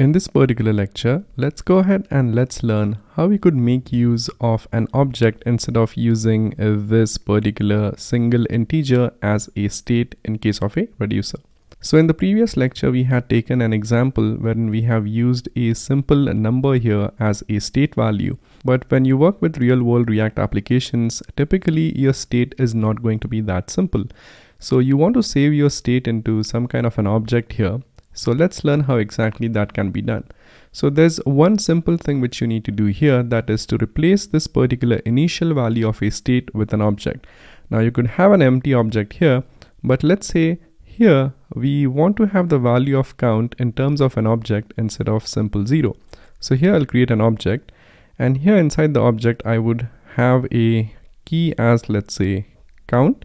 In this particular lecture, let's go ahead and let's learn how we could make use of an object instead of using uh, this particular single integer as a state in case of a reducer. So in the previous lecture, we had taken an example wherein we have used a simple number here as a state value. But when you work with real world React applications, typically your state is not going to be that simple. So you want to save your state into some kind of an object here so let's learn how exactly that can be done. So there's one simple thing which you need to do here that is to replace this particular initial value of a state with an object. Now you could have an empty object here, but let's say here we want to have the value of count in terms of an object instead of simple zero. So here I'll create an object and here inside the object I would have a key as let's say count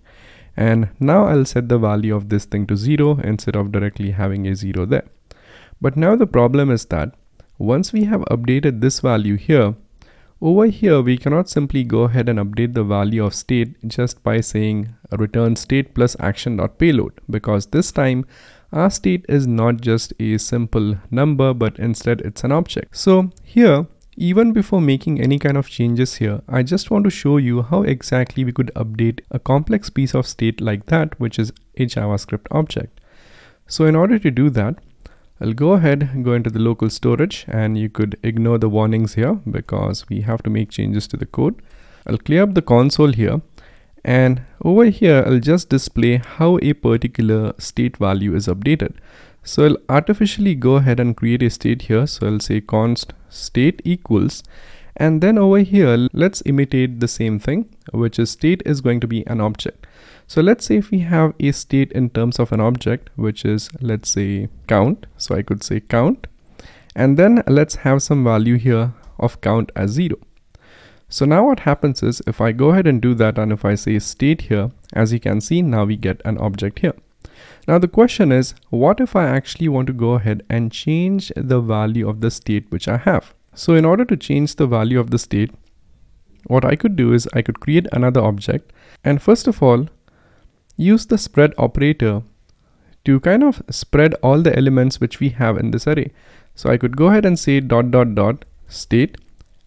and now I'll set the value of this thing to 0 instead of directly having a 0 there. But now the problem is that once we have updated this value here, over here we cannot simply go ahead and update the value of state just by saying return state plus action.payload because this time our state is not just a simple number but instead it's an object. So here even before making any kind of changes here, I just want to show you how exactly we could update a complex piece of state like that, which is a JavaScript object. So in order to do that, I'll go ahead go into the local storage and you could ignore the warnings here because we have to make changes to the code. I'll clear up the console here and over here I'll just display how a particular state value is updated. So I'll artificially go ahead and create a state here. So I'll say const state equals and then over here let's imitate the same thing which is state is going to be an object. So let's say if we have a state in terms of an object which is let's say count. So I could say count and then let's have some value here of count as 0. So now what happens is if I go ahead and do that and if I say state here as you can see now we get an object here. Now the question is, what if I actually want to go ahead and change the value of the state which I have? So in order to change the value of the state, what I could do is I could create another object and first of all, use the spread operator to kind of spread all the elements which we have in this array. So I could go ahead and say dot dot dot state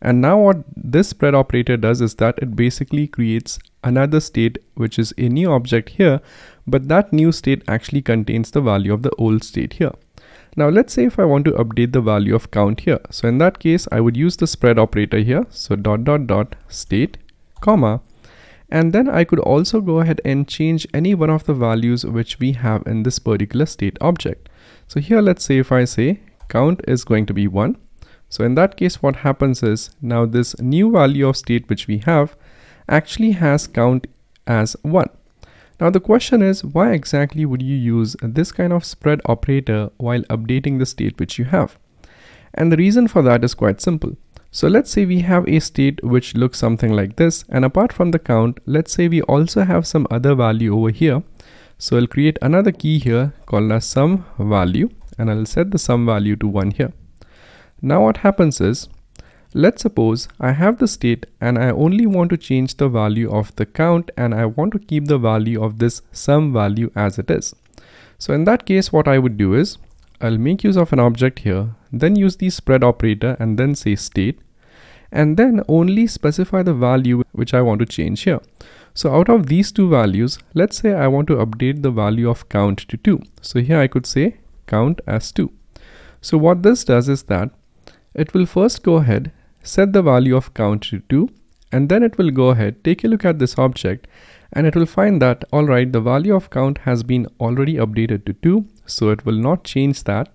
and now what this spread operator does is that it basically creates another state which is a new object here but that new state actually contains the value of the old state here. Now let's say if I want to update the value of count here. So in that case, I would use the spread operator here. So dot dot dot state comma and then I could also go ahead and change any one of the values which we have in this particular state object. So here let's say if I say count is going to be 1. So in that case what happens is now this new value of state which we have actually has count as 1. Now the question is why exactly would you use this kind of spread operator while updating the state which you have? And the reason for that is quite simple. So let's say we have a state which looks something like this and apart from the count, let's say we also have some other value over here. So I'll create another key here called as sum value and I'll set the sum value to 1 here. Now what happens is Let's suppose I have the state and I only want to change the value of the count and I want to keep the value of this sum value as it is. So in that case, what I would do is I'll make use of an object here, then use the spread operator and then say state and then only specify the value which I want to change here. So out of these two values, let's say I want to update the value of count to 2. So here I could say count as 2. So what this does is that it will first go ahead set the value of count to 2 and then it will go ahead take a look at this object and it will find that alright the value of count has been already updated to 2 so it will not change that.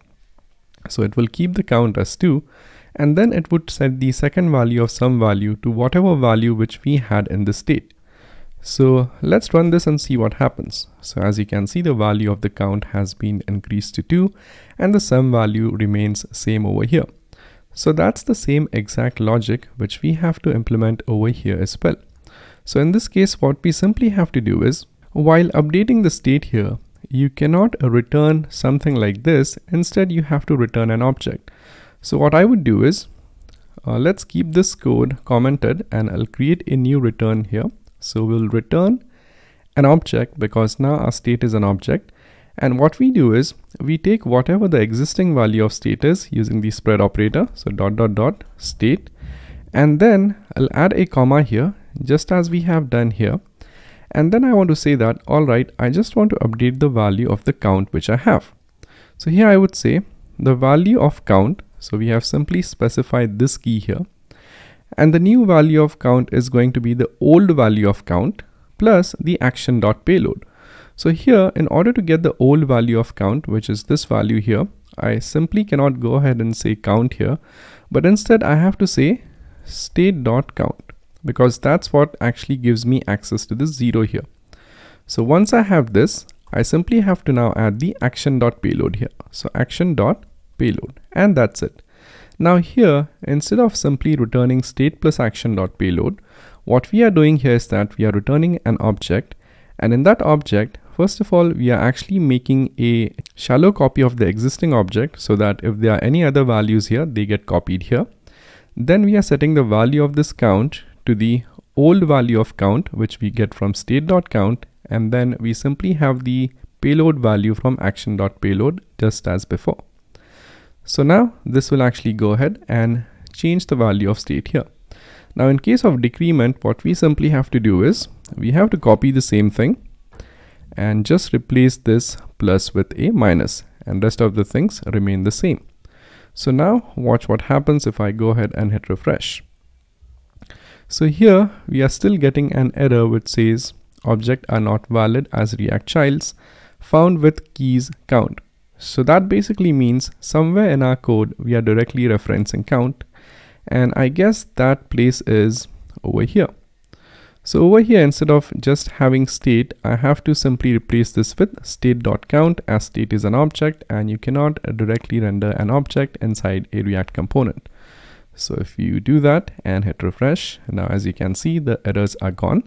So it will keep the count as 2 and then it would set the second value of sum value to whatever value which we had in the state. So let's run this and see what happens. So as you can see the value of the count has been increased to 2 and the sum value remains same over here so that's the same exact logic which we have to implement over here as well. So in this case, what we simply have to do is while updating the state here, you cannot return something like this. Instead, you have to return an object. So what I would do is uh, let's keep this code commented and I'll create a new return here. So we'll return an object because now our state is an object And what we do is we take whatever the existing value of state is using the spread operator. So dot dot dot state. And then I'll add a comma here just as we have done here. And then I want to say that, all right, I just want to update the value of the count which I have. So here I would say the value of count. So we have simply specified this key here. And the new value of count is going to be the old value of count plus the action dot payload. So here, in order to get the old value of count, which is this value here, I simply cannot go ahead and say count here, but instead I have to say state.count because that's what actually gives me access to the zero here. So once I have this, I simply have to now add the action.payload here. So action.payload and that's it. Now here, instead of simply returning state plus action.payload, what we are doing here is that we are returning an object and in that object First of all, we are actually making a shallow copy of the existing object so that if there are any other values here, they get copied here. Then we are setting the value of this count to the old value of count, which we get from state.count. And then we simply have the payload value from action.payload just as before. So now this will actually go ahead and change the value of state here. Now in case of decrement, what we simply have to do is we have to copy the same thing and just replace this plus with a minus and rest of the things remain the same. So now watch what happens if I go ahead and hit refresh. So here we are still getting an error which says object are not valid as React childs found with keys count. So that basically means somewhere in our code we are directly referencing count and I guess that place is over here. So over here, instead of just having state, I have to simply replace this with state.count as state is an object and you cannot directly render an object inside a React component. So if you do that and hit refresh, now as you can see, the errors are gone.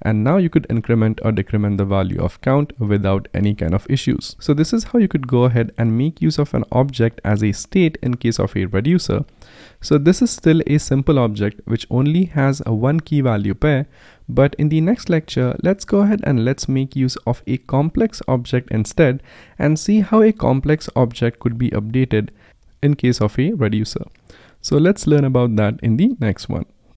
And now you could increment or decrement the value of count without any kind of issues. So this is how you could go ahead and make use of an object as a state in case of a reducer. So this is still a simple object which only has a one key value pair. But in the next lecture, let's go ahead and let's make use of a complex object instead and see how a complex object could be updated in case of a reducer. So let's learn about that in the next one.